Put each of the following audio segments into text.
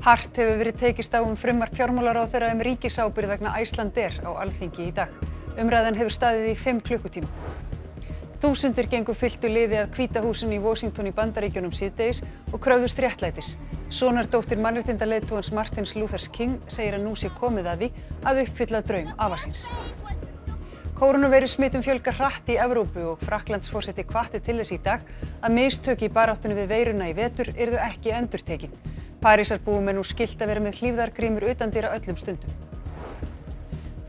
Hart hefur verið tekist á um frumvarp fjármálaráðherra um ríkisábyrgð vegna Icelandair á Alþingi í dag. Umræðan hefur staðið í fimm klukkutíma. Þúsundir gengu fylltu liði að hvíta húsinu í Washington í Bandaríkjunum síðdegis og kröfðust réttlætis. Sonardóttir mannréttindaleiðtogans Martins Luther King segir að nú sé komið að því að uppfylla draum afarsins. Kóranuveiru smitum fjölgar hratt í Evrópu og Fraklandsforseti hvatti til þess í dag að mistök í baráttunni við veiruna í vetur yrðu ekki endurtekin. Parísarbúum er nú skylt að vera með hlýfðargrímur utan dýra öllum stundum.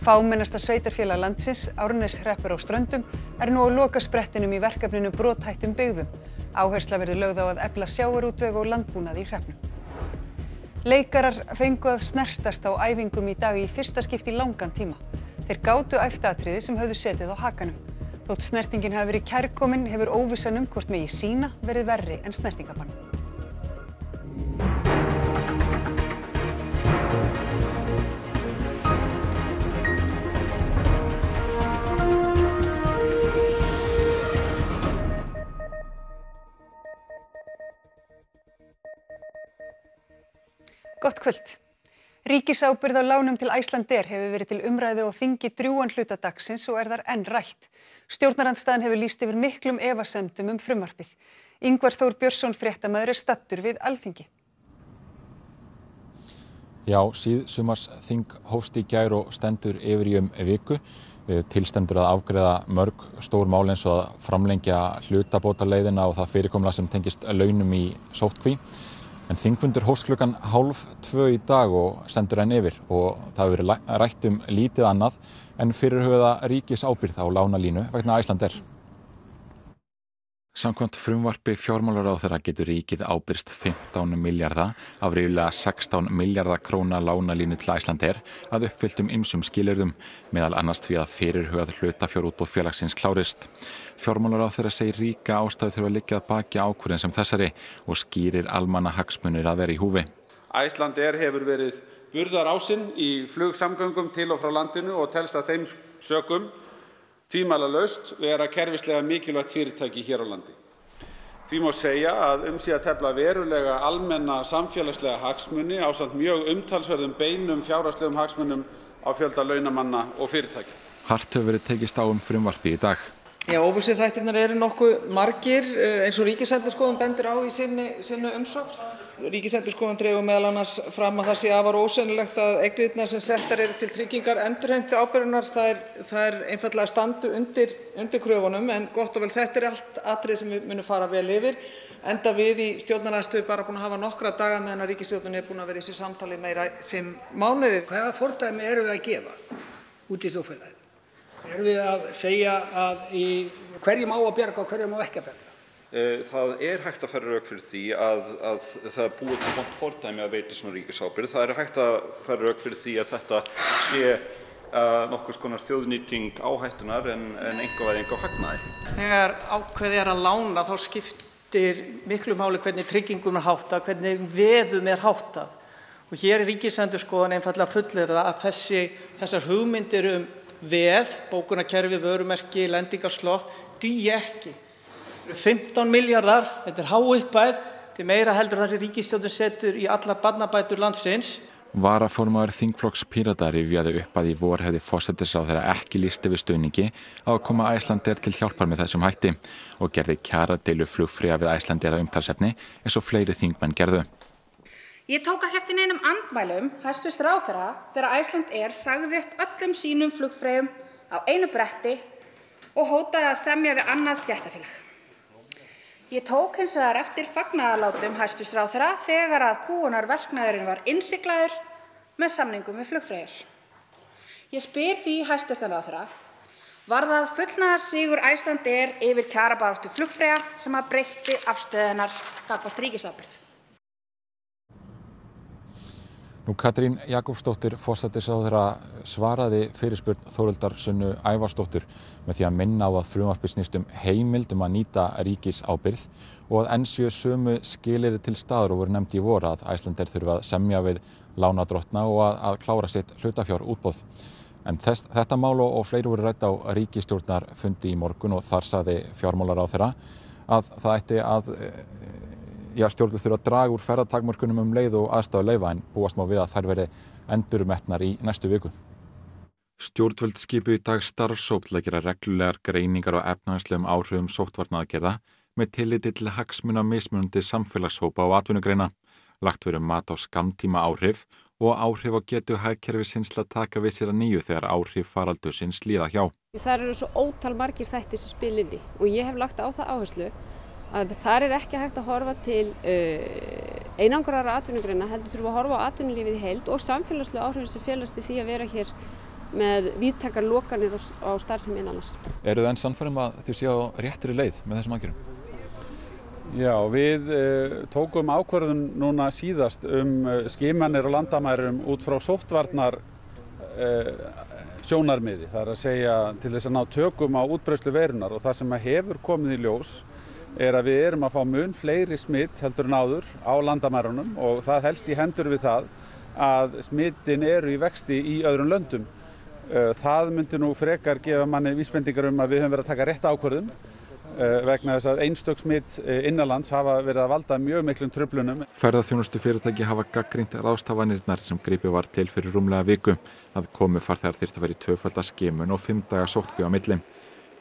Fámennasta sveitarfélag landsins, Árneshreppur á Ströndum, er nú á lokasprettinum í verkefninu Brothættum byggðum. Áhersla verður lögð á að efla sjávarútveg og landbúnað í hreppnum. Leikarar fengu að snertast á æfingum í dag í fyrsta skipti langan tíma. Þeir gátu æftatriði sem höfðu setið á hakanum. Þótt snertingin hafi verið kærkomin hefur óvissan um hvort megi sína verið verri en snertingabann. Gott kvöld. Ríkisábyrgð á lánum til Æslandir hefur verið til umræðu og þingi drjúan hluta dagsins og er þar enn rætt. Stjórnarandstaðan hefur líst yfir miklum efasemdum um frumvarpið. Yngvar Þór Björnsson fréttamaður er stattur við Alþingi. Já, síð sumars þing hófst í gær og stendur yfir í um viku. Tilstendur að afgreða mörg stór mál eins og að framlengja hlutabóta leiðina og það fyrirkomla sem tengist launum í sótkví. En þingfundur hóst klukkan hálf tvö í dag og stendur enn yfir og það hefur verið rætt um lítið annað en fyrirhugaða ríkis ábyrð á lánalínu vegna Æslandir. Samkvæmt frumvarpi fjármálaráþara getur ríkið ábyrst 15 miljardar af ríðilega 16 miljardar króna lánalínu til Æslandir að uppfylltum ymsum skilurðum meðal annars því að fyrirhugað hlutafjár út og félagsins klárist. Fjármálaráþara segir ríka ástæðu þurfa að liggjað baki ákvörðin sem þessari og skýrir almanna hagsmunir að vera í húfi. Æslandir hefur verið burðar ásinn í flugsamgöngum til og frá landinu og telst að þeim sökum tvímælalaust vera kerfislega mikilvægt fyrirtæki hér á landi. Því má segja að um sé að tefla verulega almenna samfélagslega hagsmuni ásamt mjög umtalsverðum beinum fjárhagslegum hagsmunum á fjölda launamanna og fyrirtækja. Hart hefur verið tekist á um frumvarpi í dag. Já, óvissið þættirnar eru nokkuð margir eins og Ríkisendurskoðun bendir á í sinni, sinni umsókn. Ríkisendurskoðun dregur meðal annars fram að það sé afar ósennilegt að eignirnar sem settar eru til tryggingar endurheimti ábyrgunar er einfallega standu undir, kröfunum en gott og vel þetta er allt atrið sem við munum fara vel yfir enda við í stjórnarandstöðu bara búin að hafa nokkra daga meðan að ríkisstjórnin er búin að vera í þessu samtali meira fimm mánuði. Hvaða fordæmi eru við að gefa út í þjóðfélagið? Erum við að segja að í hverjum á að bjarga og hverjum á ekki að bjarga? Það er hægt að færa rauk fyrir því að, að það er búið til vont fordæmi að veita svona ríkisábyrgð. Það er hægt að færa rauk fyrir því að þetta sé uh, nokkurs konar þjóðnýting áhættunar en, en einhvervæðing á hagnaði. Þegar ákveðið er að lána þá skiptir miklu máli hvernig tryggingum er háttað, hvernig veðum er háttað. Og hér er ríkisendurskoðan einfallega fullir að þessi, þessar hugmyndir um veð, bókunarkerfi, vörumerki, lendingarslott, dugi ekki. 15 miljardar, þetta er há uppæð, til meira heldur þessi ríkisstjórnin setur í allar barnabætur landsins. Varaformaður Þingflokks Pírata rifjaði upp að í vor hefði fósættisráðherra ekki lýst yfir stuðningi á að koma Æslandir til hjálpar með þessum hætti og gerði kjaradeilu flugfría við Æslandir að umtalsefni eins og fleiri þingmenn gerðu. Ég tók að hefti neinum andmælum hæstvirts ráðherra þegar Æsland er sagði upp öllum sínum flugfreyjum á einu bretti og hótaði að semja við annað stjættafélag. Ég tók hins vegar eftir fagnaðarlátum hæstvirts ráðherra þegar að kúgunarverknaðurinn var innsiglaður með samningum við flugfreyjur. Ég spyr því ráðherra, var það fullnaðar sigur Æslandir yfir kjarabaráttu flugfreyja sem að breytti afstöðunar gagnvart ríkisábyrgð? Nú Katrín Jakobsdóttir fósættisráðherra svaraði fyrirspurn Þórildar Sunnu Ævarsdóttur með því að minna á að frumvarpi snýst um heimild um að nýta ríkis ábyrð og að enn séu sömu skilir til staður og voru nefnd í voru að Æslandir þurfa að semja við lánadrottna og að, að klára sitt hlutafjár útbóð. En þess, þetta mál og fleiri voru rætt á ríkistjórnar fundi í morgun og þar saði fjármálar á þeirra að það ætti að já, stjórnvöld þurfa að draga úr ferðatakmörkunum um leið og aðstáðu leifa en búast má við að þær veri endurumetnar í næstu viku. Stjórnvöld skipu í dag starfsóp til að gera reglulegar greiningar á efnahagslegum áhrifum sóttvarnaðgerða með tilliti til hagsmuna mismunandi samfélagshópa og atvinnugreina. Lagt verið mat á skamtíma áhrif og áhrif á getu hagkerfi sinns til að taka við sér að nýju þegar áhrif faraldur sinns líða hjá. Það eru svo ótal margir þættir sem spil inn í og ég hef lagt á það áherslu að þar er ekki hægt að horfa til uh, einangrara atvinnugreina heldur þurfum að horfa á atvinnulífið í heild og samfélagslega áhrifin sem félast í því að vera hér með víðtakar lokanir á starfsemi innanlands. Eru það enn sannfærum að þið séu á réttri leið með þessum aðgjörum? Já, við uh, tókum ákvarðun núna síðast um uh, skimanir og landamærum út frá sóttvarnar sjónarmiði. Það er að segja til þess að ná tökum á útbreyslu verunar og það sem hefur komið í ljós er að við erum að fá mun fleiri smitt heldur en áður á landamærunum og það helst í hendur við það að smittin eru í vexti í öðrum löndum. Það myndi nú frekar gefa manni vísbendingar um að við höfum verið að taka rétt ákvarðun Eh, vegna þess að einstök smitt eh, innanlands hafa verið að valda mjög miklum tröflunum. Ferðarþjónustu fyrirtæki hafa gaggrínt ráðstafanirnar sem greipi var til fyrir rúmlega viku að komu farþegar þýrt að vera í tvöfaldaskimun og fimm daga sóttkvíu á milli.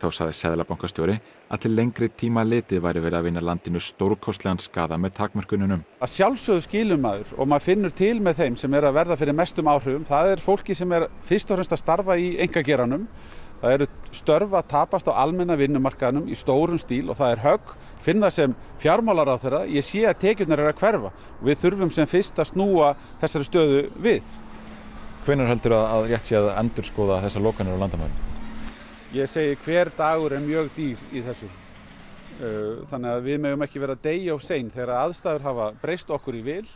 Þá saði Sæðlabankastjóri að til lengri tíma litið væri verið að vinna landinu stórkostlegan skada með takmörkununum. Að sjálfsögðu skilum maður og maður finnur til með þeim sem er að verða fyrir mestum áhrifum. Það er fólki sem er fyrst og fremst að starfa í engageranum Það eru störf að tapast á almenna vinnumarkaðnum í stórum stíl og það er högg, finna sem fjármálar á þeirra, ég sé að tekjurnar eru að hverfa og við þurfum sem fyrst að snúa þessari stöðu við. Hvenar heldur að rétt sé að endur skoða þessar lokanir á landamæðin? Ég segi hver dagur er mjög dýr í þessu. Uh, þannig að við mögum ekki vera degi og sein þegar aðstæður hafa breyst okkur í vil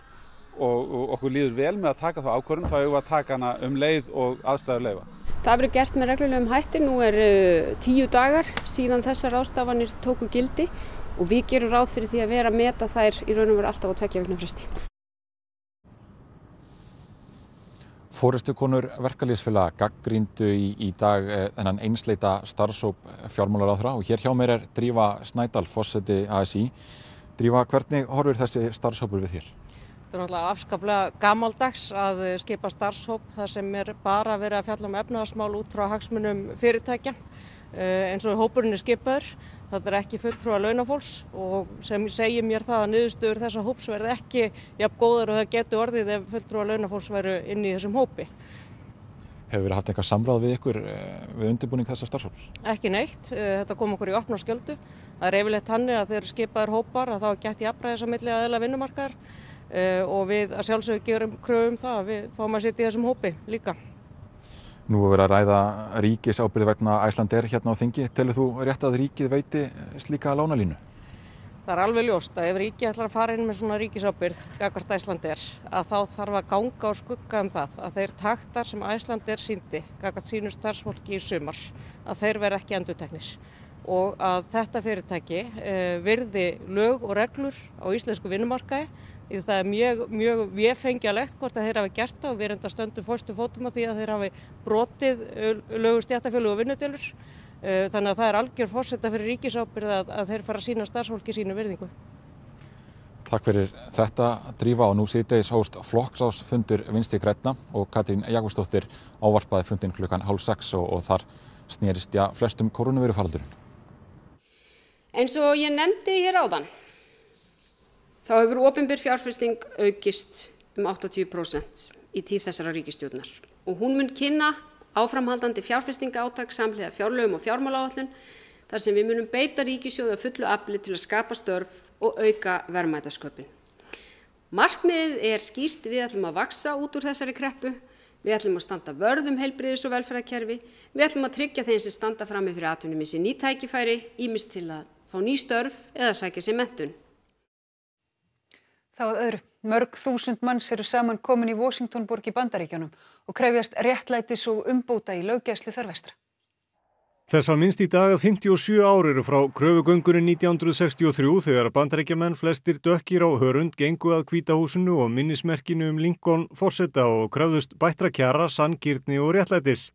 og okkur líður vel með að taka þá ákvörðum þá hefur við að taka hana um leið og aðstæður leifa. Það verður gert með reglulegum hætti, nú er uh, tíu dagar síðan þessar ástafanir tóku gildi og við gerum ráð fyrir því að vera að meta þær í raun og veru alltaf á tvekja vikna fresti. Fóristukonur verkalýsfélag gaggríndu í, í dag eh, þennan einsleita starfsóp fjármálar á þrá og hér hjá mér er Drífa Snædal, fósetti ASI. Drífa, hvernig horfur þessi starfsópur við þér? Þetta er náttúrulega afskaplega gamaldags að skipa starfshóp þar sem er bara verið að fjalla um efnaðasmál út frá hagsmunum fyrirtækja eins og hópurinn er skipaður. Þetta er ekki fulltrúa launafólks og sem segir mér það að niðurstöður þessa hóps verði ekki jafn góðar og það getur orðið ef fulltrúa launafólks veru inn í þessum hópi. Hefur verið haft eitthvað samráð við ykkur eh, við undirbúning þessa starfshóps? Ekki neitt. Eh, þetta kom okkur í opn og sköldu. Það er yfirleitt hann að þeir skipaður hópar að þá gett í afbræðisamilli aðeila vinnumarkaðar og við að sjálfsögum gerum kröfum það að við fáum að sitja í þessum hópi líka. Nú er verið að ræða ríkis ábyrði vegna Æslandeir hérna á þingi. Telur þú rétt að ríkið veiti slíka lánalínu? Það er alveg ljóst að ef ríkið ætlar að fara inn með svona ríkisábyrð gagvart Æslandeir að þá þarf að ganga og skugga um það að þeir taktar sem Æslandeir síndi gagvart sínu starfsfólki í sumar að þeir vera ekki enduteknir og að þetta fyrirtæki uh, virði lög og reglur á íslensku vinnumarkaði Það er mjög, mjög viðfengjalegt hvort að þeir hafi gert það og við erum stöndum fórstu fótum á því að þeir hafi brotið lögur stjættafjölu og vinnutélur. Þannig að það er algjör fórsetta fyrir ríkisábyrð að, að þeir fara að sína starfsfólki sínu virðingu. Takk fyrir þetta drífa og nú síðdeis hóst flokksásfundur Vinsti Grætna og Katrín Jakobsdóttir ávarpaði fundin klukkan hálf sex og, og þar snýrist já flestum koronavirufaraldurinn. Eins og ég nefndi hér áðan þá hefur opinber fjárfesting aukist um 80% í tíð þessara ríkistjórnar og hún mun kynna áframhaldandi fjárfestingaátak samhliða fjárlögum og fjármálaáallun þar sem við munum beita ríkissjóði að fullu afli til að skapa störf og auka verðmætasköpun. Markmiðið er skýrt við ætlum að vaksa út úr þessari kreppu, við ætlum að standa vörðum heilbriðis og velferðarkerfi, við ætlum að tryggja þeim sem standa frammi fyrir atvinnum í sér nýtækifæri, ímist til að fá ný störf eða sækja sér mentun. Þá að öðru. Mörg þúsund manns eru saman komin í Washingtonborg í Bandaríkjunum og krefjast réttlætis og umbóta í löggæslu þar vestra. Þess var minnst í dag að 57 ár eru frá kröfugöngurinn 1963 þegar bandarækjaman flestir dökkir á hörund gengu að kvítahúsinu og minnismerkinu um Lincoln fórsetta og kröfðust bættra kjara, sanngýrni og réttlætis.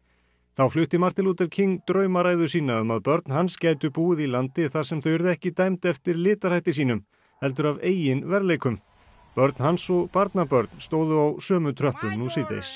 Þá flutti Martin Luther King draumaræðu sína um að börn hans gætu búið í landi þar sem þau eru ekki dæmt eftir litarhætti sínum heldur af eigin verleikum. Börn hans og barnabörn stóðu á sömu tröppum nú síðdeis.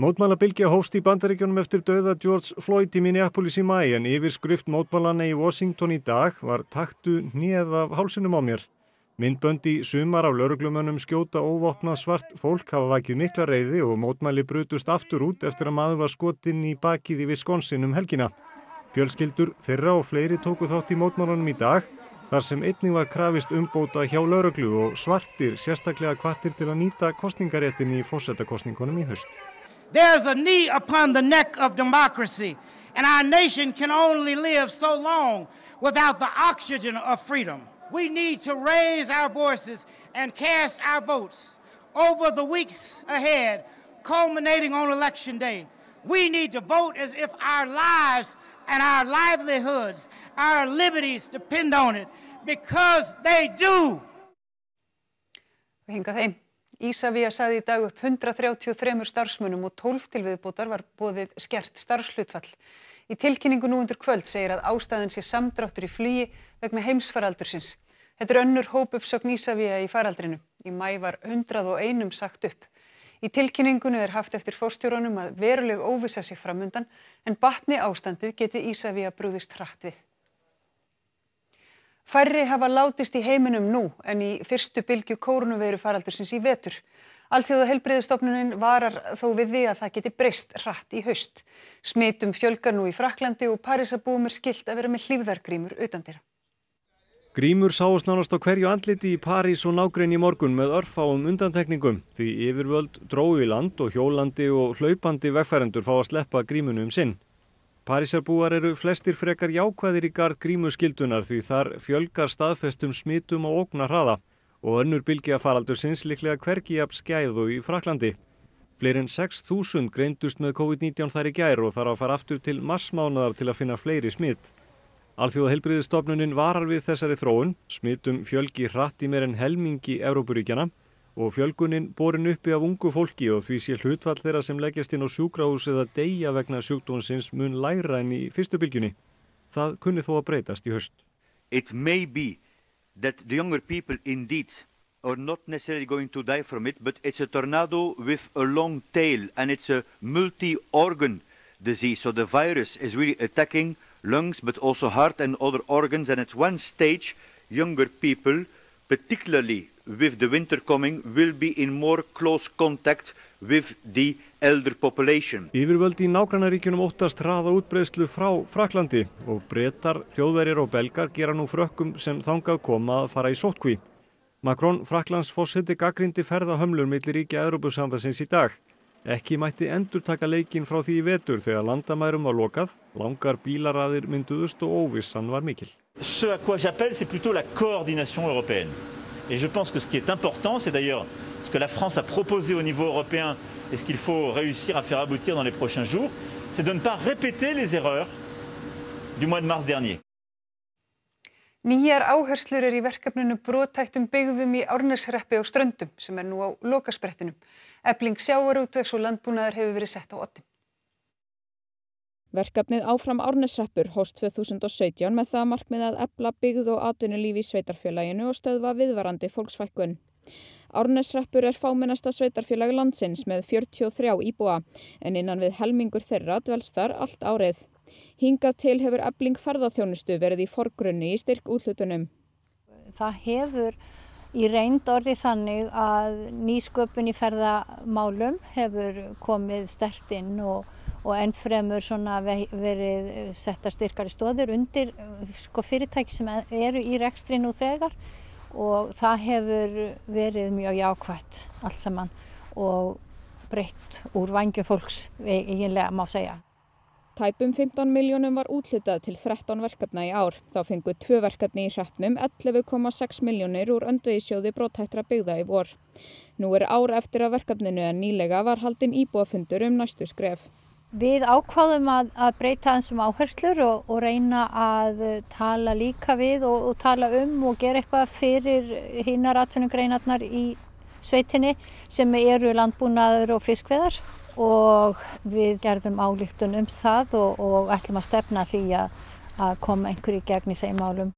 Mótmæla bylgja hóst í bandaríkjunum eftir döða George Floyd í Minneapolis í mæ en yfirskrift mótmælana í Washington í dag var taktu hnið af hálsinum á mér. Myndbönd í sumar af lauruglumönnum skjóta óvopnað svart fólk hafa vakið mikla reyði og mótmæli brutust aftur út eftir að maður var skotinn í bakið í Wisconsin um helgina. Fjölskyldur þeirra og fleiri tóku þátt í mótmælunum í dag þar sem einning var krafist umbóta hjá lauruglu og svartir sérstaklega kvattir til að nýta kostningaréttin í fósettakostningunum í höst. There's a knee upon the neck of democracy, and our nation can only live so long without the oxygen of freedom. We need to raise our voices and cast our votes over the weeks ahead, culminating on election day. We need to vote as if our lives and our livelihoods, our liberties depend on it, because they do. Hingað heim. Ísafía saði í dag upp 133 starfsmunum og 12 til viðbótar var bóðið skert starfslutfall. Í tilkynningu nú undir kvöld segir að ástæðan sé samdráttur í flugi vegna heimsfaraldursins. Þetta er önnur hópuppsögn Ísafía í faraldrinu. Í mæ var 101 sagt upp. Í tilkynningunni er haft eftir fórstjórunum að veruleg óvisa sé framundan en batni ástandið geti Ísafía brúðist hratt við. Færri hafa látist í heiminum nú en í fyrstu bylgju kórnuveiru faraldursins í vetur. Alþjóða helbreyðistofnunin varar þó við því að það geti breyst hratt í haust. Smitum fjölgar nú í Fraklandi og Parísabúum er skilt að vera með hlýfðargrímur utan þeirra. Grímur sást nánast á hverju andliti í París og nágrein í morgun með örfáum undantekningum því yfirvöld dróðu í land og hjólandi og hlaupandi vegfærendur fá að sleppa grímunum um sinn. Parísarbúar eru flestir frekar jákvæðir í gard grímuskildunar því þar fjölgar staðfestum smitum á ógnar hraða og önnur bylgja faraldursins líklega hvergi jafn skæðu í Fraklandi. Fleirin 6.000 greindust með COVID-19 þar í gær og þarf að fara aftur til massmánaðar til að finna fleiri smitt. Alþjóða helbriðistofnunin varar við þessari þróun, smittum fjölgi hratt í meir en helmingi Evrópuríkjana og fjölgunin borin uppi af ungu fólki og því sé hlutfall þeirra sem leggjast inn á sjúkrahús eða deyja vegna sjúkdómsins mun læra enn í fyrstu bylgjunni. Það kunni þó að breytast í höst. It may be that the younger people indeed are not necessarily going to die from it, but it's a tornado with a long tail and it's a multi-organ disease. So the virus is really attacking lungs, but also heart and other organs. And at one stage, younger people, particularly with the winter coming will be in more close contact with the elder population. Yfirvöld í nágrannaríkjunum óttast hraða útbreyslu frá Fraklandi og breytar, þjóðverjar og belgar gera nú frökkum sem þangað koma að fara í sótkví. Macron, Fraklands fósiti gaggrindi ferða hömlur millir ríkja Európusambassins í dag. Ekki mætti endur taka leikin frá því í vetur þegar landamærum var lokað, langar bílaraðir mynduðust og óvissan var mikil. Ce à quoi j'appelle c'est plutôt la coordination européenne. Et je pense que ce qui est important, c'est d'ailleurs ce que la France a proposé au niveau européen et ce qu'il faut réussir à faire aboutir dans les prochains jours, c'est de ne pas répéter les erreurs du mois de mars dernier. Nýjar áherslur er í verkefninu brotættum byggðum í Árnesreppi á Ströndum sem er nú á lokasprettinum. Ebling sjávarútvegs og landbúnaðar hefur verið sett á ottin. Verkefnið Áfram Árnesreppur hóst 2017 með það markmið að ebla byggð og atvinnulífi í sveitarfélaginu og stöðva viðvarandi fólksfækkun. Árnesreppur er fámennasta sveitarfélag landsins með 43 íbúa en innan við helmingur þeirra dvelst þar allt árið. Hingað til hefur ebling ferðarþjónustu verið í forgrunni í styrk útlutunum. Það hefur í reynd orðið þannig að nýsköpun í ferðamálum hefur komið stert inn og og ennfremur verið settar styrkari stóðir undir sko, fyrirtæki sem eru í rekstri nú þegar og það hefur verið mjög jákvæmt allt saman og breytt úr vangjum fólks eiginlega má segja. Tæpum 15 miljónum var útlitað til 13 verkefna í ár. Þá fengu tvö verkefni í hreppnum 11,6 miljónir úr öndvegisjóði brótættra byggða í vor. Nú er ár eftir að verkefninu en nýlega var haldinn íbúafundur um næstu skref. Við ákváðum að, að breyta þessum áherslur og, og reyna að tala líka við og, og tala um og gera eitthvað fyrir hinnar atvinnugreinarnar í sveitinni sem eru landbúnaður og fiskveðar og við gerðum álíktun um það og, og ætlum að stefna því að, að koma einhverju gegn í þeim málum.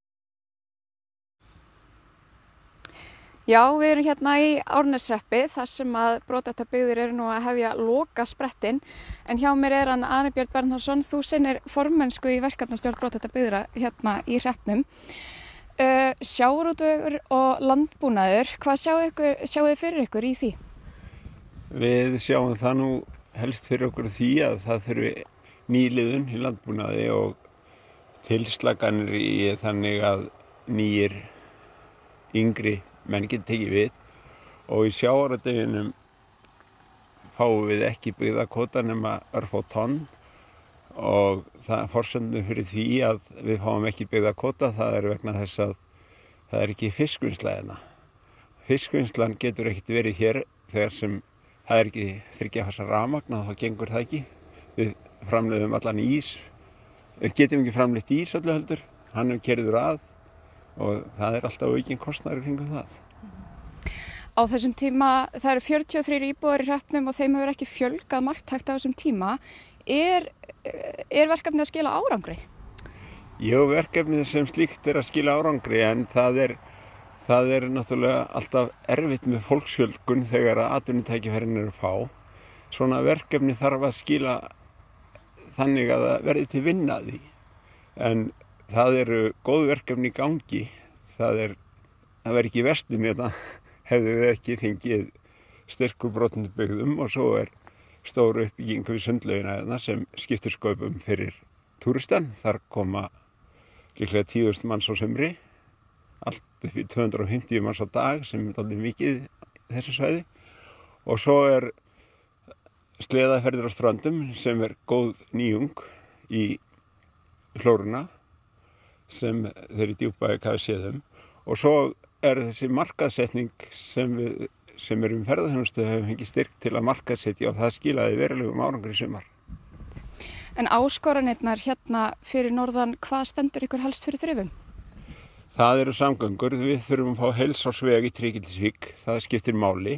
Já, við erum hérna í Árnesreppi þar sem að brotatabygðir eru nú að hefja loka sprettin en hjá mér er hann Arne Björn Bernhardsson, þú sinnir formensku í verkefnastjórn brotatabygðira hérna í hreppnum. Uh, sjáurútur og landbúnaður, hvað sjáu þið fyrir ykkur í því? Við sjáum það nú helst fyrir okkur því að það þurfi nýliðun í landbúnaði og tilslaganir í þannig að nýjir yngri menn getur tekið við og í sjáaradeginum fáum við ekki byggða kvota nema örf á tonn og það er fórsöndum fyrir því að við fáum ekki byggða kvota það er vegna þess að það er ekki fiskvinnslæðina. Fiskvinnslan getur ekkert verið hér þegar sem það er ekki þryggja fassa ramagn og þá gengur það ekki. Við framleiðum allan ís, við getum ekki framleitt ís öllu heldur, hann er kerður að og það er alltaf aukinn kostnæri kringum það. Á þessum tíma, það eru 43 íbúðar í hreppnum og þeim hefur ekki fjölgað margtækt á þessum tíma. Er, er verkefnið að skila árangri? Jó, verkefnið sem slíkt er að skila árangri en það er, það er náttúrulega alltaf erfitt með fólksfjölgun þegar að atvinnutækifærin eru fá. Svona verkefni þarf að skila þannig að það verði til vinnaði en það eru góð verkefni í gangi. Það er, það verður ekki vestum hérna hefðu við ekki fengið styrkur brotnum byggðum og svo er stóru uppbyggingu við sundlaugina hérna sem skiptir sköpum fyrir túristan, þar koma líklega tíðust manns á sömri allt upp í 250 manns á dag sem er alveg mikið þessu sveiði og svo er sleðaferðir á strandum sem er góð nýjung í flórunna sem þeir í djúpaði kafi séðum og svo er þessi markaðsetning sem, við, sem er um ferðarþjónustu hefur fengið styrk til að markaðsetja og það skilaði verulegum árangur í sumar. En áskoranirnar hérna fyrir norðan, hvað stendur ykkur helst fyrir þrjöfum? Það eru samgöngur, við þurfum að fá helsásveg í Tryggilsvík, það skiptir máli.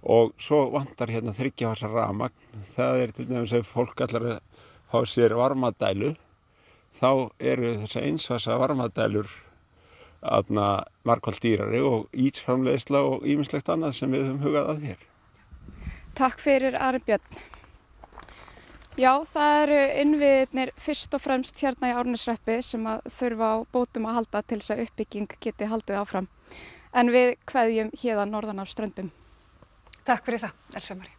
Og svo vantar hérna þryggjáhasa ramagn, það er til dæmis ef fólk allar að fá sér varmadælu þá eru þessa einsvasa varmadælur markvælt dýrari og ítsframlegsla og ímislegt annað sem við höfum hugað að hér. Takk fyrir Ari Björn. Já, það eru innviðnir fyrst og fremst hérna í Árnesreppi sem að þurfa á bótum að halda til þess að uppbygging geti haldið áfram. En við hveðjum hérna norðan á ströndum. Takk fyrir það, Elsa Marí.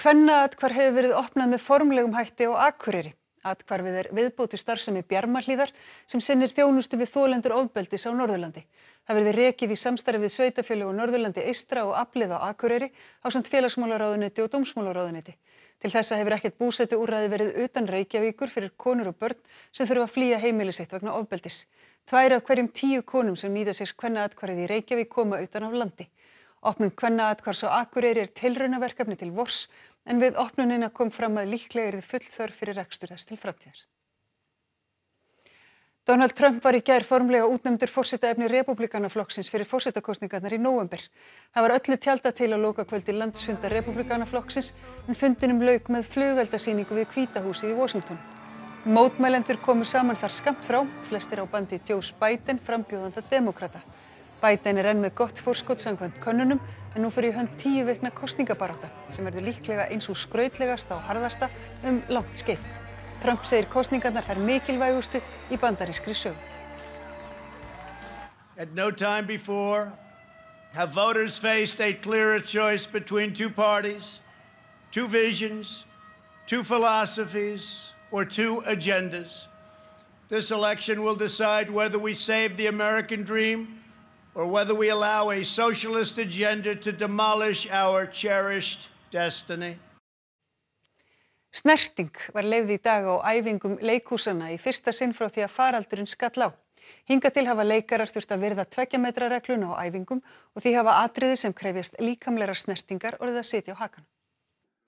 Hvennaðat hvar hefur verið opnað með formlegum hætti á Akureyri? Atkvarfið er viðbóti starfsemi bjarmarhlíðar sem sinnir þjónustu við þólendur ofbeldis á Norðurlandi. Það verður rekið í samstarfi við Sveitafjölu og Norðurlandi Eistra og Aplið á Akureyri á samt félagsmálaráðuniti og dómsmálaráðuniti. Til þessa hefur ekkert búsættu úrræði verið utan Reykjavíkur fyrir konur og börn sem þurfa að flýja heimili sitt vegna ofbeldis. Tvær af hverjum tíu konum sem nýta sér hvenna atkvarfið í Reykjavík koma utan af landi. Opnum hvenna atkvars á Akureyri er tilraunaverkefni til vors en við opnunina kom fram að líklega er þið full þörf fyrir rekstur þess til framtíðar. Donald Trump var í gær formlega útnefndur fórsetaefni republikanaflokksins fyrir fórsetakostningarnar í nóvember. Það var öllu tjálta til að loka kvöldi landsfunda republikanaflokksins en fundinum lauk með flugaldasýningu við Kvítahúsið í Washington. Mótmælendur komu saman þar skamt frá, flestir á bandi Joe Biden frambjóðanda demokrata. Biden er enn með gott fórskot sangvænt könnunum en nú fyrir hönd tíu veikna kostningabaráta sem verður líklega eins og skrautlegasta og harðasta um langt skeið. Trump segir kostningarnar þær mikilvægustu í bandarískri sög. At no time before have voters faced a clearer choice between two parties, two visions, two philosophies, or two agendas. This election will decide whether we save the American dream or whether we allow a socialist agenda to demolish our cherished destiny. Snerting var leifð í dag á æfingum leikúsana í fyrsta sinn frá því að faraldurinn skall á. Hinga til hafa leikarar þurft að virða tveggja metra regluna á æfingum og því hafa atriði sem krefjast líkamleira snertingar orðið að sitja á hakan.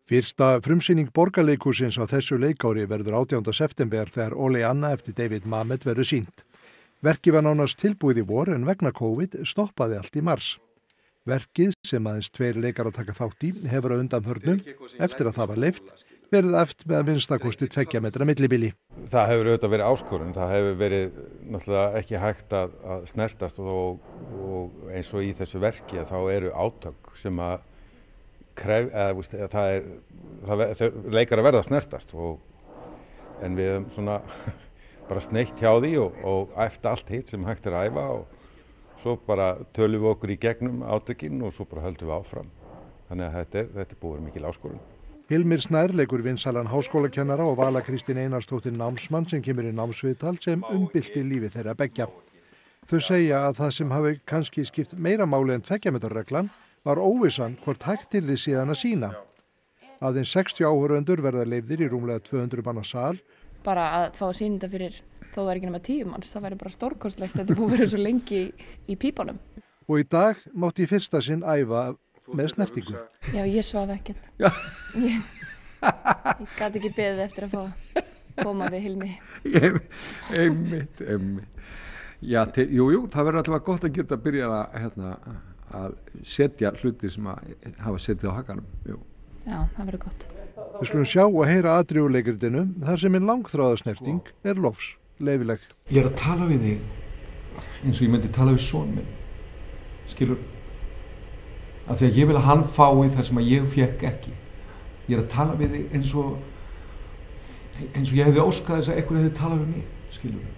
Fyrsta frumsýning borgarleikúsins á þessu leikári verður 18. september þegar Óli Anna eftir David Mamet verður sínt. Verki var nánast tilbúið í vor en vegna COVID stoppaði allt í mars. Verkið sem aðeins tveir leikar að taka þátt í hefur á undanförnum, eftir að það var leift, verið eftir með að minnstakosti tveggja metra millibili. Það hefur auðvitað verið áskorun, það hefur verið náttúrulega ekki hægt að, að snertast og, og eins og í þessu verki að þá eru átök sem að kref, eða, víst, það er, það, leikar að verða að snertast og, en við svona bara sneitt hjá því og, og eftir allt hitt sem hægt er að æfa og svo bara tölum við okkur í gegnum átökinn og svo bara höldum við áfram. Þannig að þetta er, þetta er búið mikil áskorun. Hilmir Snær leikur vinsalan háskólakennara og Vala Kristín Einarstóttir námsmann sem kemur í námsviðtal sem umbylti lífi þeirra begja. Þau segja að það sem hafi kannski skipt meira máli en tveggjametarreglan var óvissan hvort hægt til því síðan að sína. Aðeins 60 áhöröndur verða leifðir í rúmlega 200 manna sal. Bara að fá að sína þetta fyrir þó það er ekki nema tíu manns, það væri bara stórkostlegt þetta búið verið svo lengi í, í pípanum. Og í dag mátti í fyrsta sinn æfa með snertingu. Já, ég svaf ekkert. Ég, ég gæti ekki beðið eftir að fá koma við Hilmi. Einmitt, einmitt. Já, til, jú, jú, það verður alltaf gott að geta að byrja að, hérna, að setja hluti sem að hafa setið á hakanum. Jú. Já, það verður gott. Við skulum sjá og heyra aðriðuleikritinu þar sem einn langþráðasnerting er lofs, leifileg. Ég er að tala við þig eins og ég myndi tala við són minn. Skilur? Af því að ég vil að hann fái þar sem að ég fekk ekki. Ég er að tala við þig eins og eins og ég hefði óskað þess að einhvern hefði talað við mig. Skilur?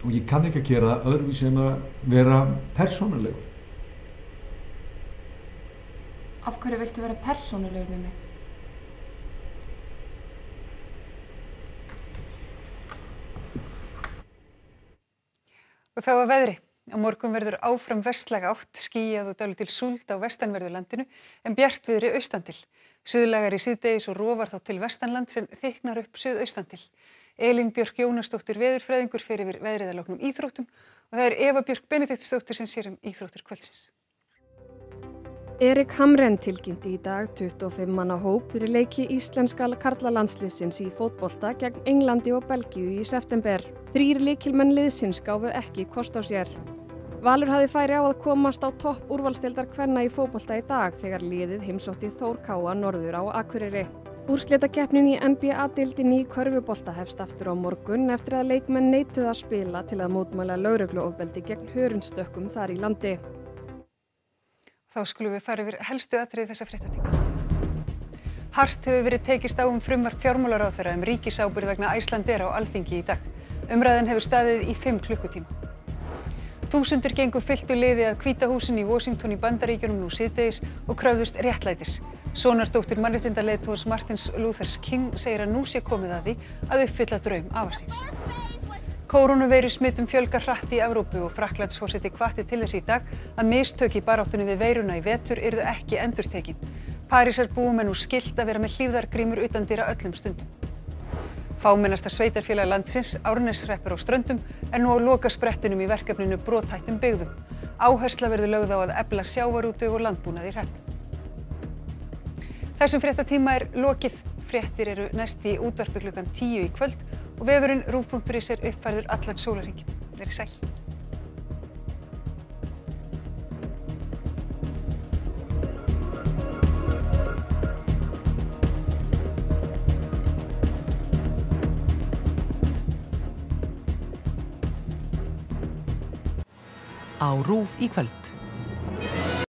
Og ég kann ekki að gera öðruvísi en að vera persónulegur. Af hverju viltu vera persónulegur við mig? Og þá að veðri. Á morgun verður áfram vestlæga átt, skýjað og dalu til súld á vestanverðu landinu en bjart viðri austandil. Suðlægar í síðdegis og rofar þá til vestanland sem þyknar upp suðaustandil. Elín Björk Jónasdóttir veðurfræðingur fer yfir veðriðalóknum íþróttum og það er Eva Björk Benediktsdóttir sem sér um íþróttir kvöldsins. Erik Hamren tilkynnti í dag 25 manna hóp fyrir leiki íslenska karlalandsliðsins í fótbolta gegn Englandi og Belgíu í september. Þrýr leikilmenn liðsins gáfu ekki kost á sér. Valur hafi færi á að komast á topp úrvalstildar kvenna í fótbolta í dag þegar liðið heimsótti Þór Káa norður á Akureyri. Úrslitakeppnin í NBA-dildin í körfubolta hefst aftur á morgun eftir að leikmenn neituð að spila til að mótmæla laurugluofbeldi gegn hörundstökkum þar í landi. Þá skulum við fara yfir helstu atrið þessa fréttatíma. Hart hefur verið tekist á um frumvarp fjármálaráþara um ríkisábyrð vegna Æslandir á Alþingi í dag. Umræðin hefur staðið í fimm klukkutíma. Þúsundur gengur fylltu liði að kvítahúsin í Washington í Bandaríkjunum nú síðdegis og kröfðust réttlætis. Sónardóttir mannréttindaleiðtóðs Martins Luthers King segir að nú sé komið að því að uppfylla draum afarsins. Kórónuveiru smittum fjölgar hratt í Evrópu og Fraklandsforseti hvatti til þess í dag að mistök í baráttunni við veiruna í vetur yrðu ekki endurtekin. Parísar búum en nú skilt að vera með hlýfðargrímur utan dýra öllum stundum. Fámennasta sveitarfélag landsins, Árneshreppur á Ströndum, er nú á loka sprettinum í verkefninu Bróthættum byggðum. Áhersla verður lögð á að ebla sjávarútu og landbúnað í hreppnum. Þessum fréttatíma er lokið. Fréttir eru næst í útvarpi klukkan 10 í kvöld og vefurinn rúf.is er uppfærður allan sólarhingin. Verið sæl. Á rúf í kvöld.